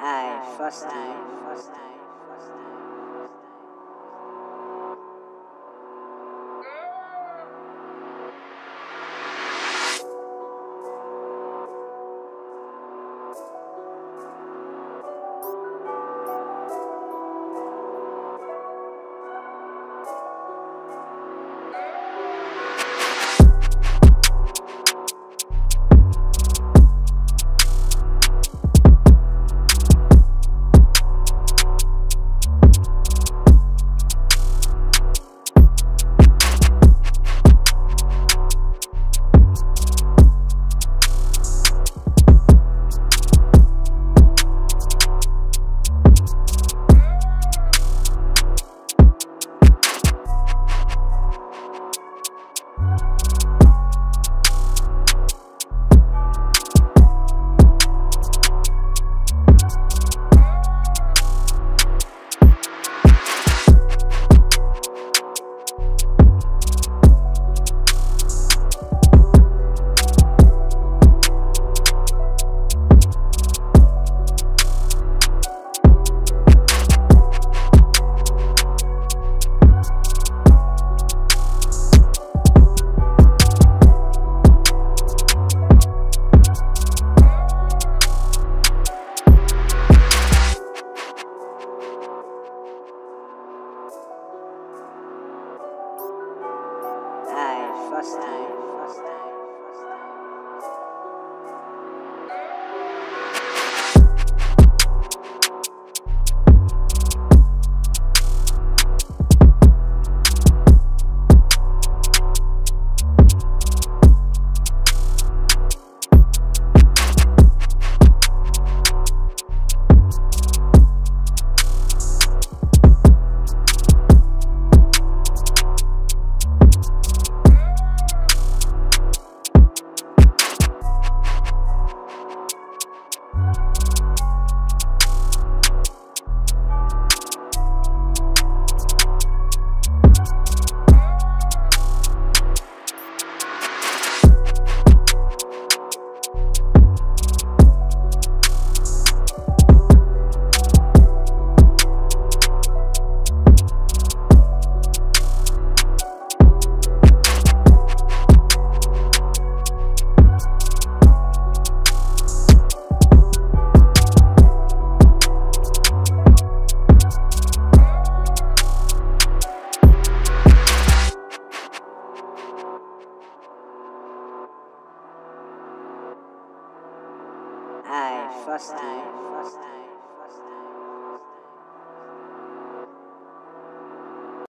Time, first time, first time. Aye, first Aye,